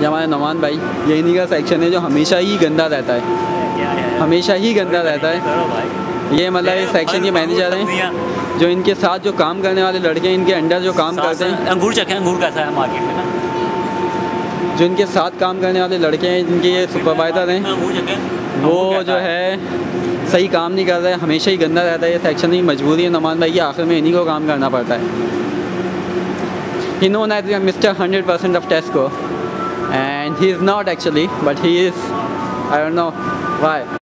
ये हमारे नमान भाई ये इन्हीं का सेक्शन है जो हमेशा ही गंदा रहता है। हमेशा ही गंदा रहता है। ये मतलब ये सेक्शन के मैनेजर हैं जो इनके साथ जो काम करने वाले लड़के हैं इनके अंडर जो काम करते हैं। अंगूर चखें अंगूर कैसा है मार्केट में ना? जो इनके साथ काम करने वाले लड़के हैं जिनके ये सुपरवाइज़र हैं वो जो है? सही काम नहीं कर रहे हमेशा ही गंदा रहता है। ये सेक्शन की मजबूरी है नमान भाई की आखिर में इन्हीं को काम करना पड़ता है। He know as mister hundred percent of Tesco and he is not actually but he is. I don't know why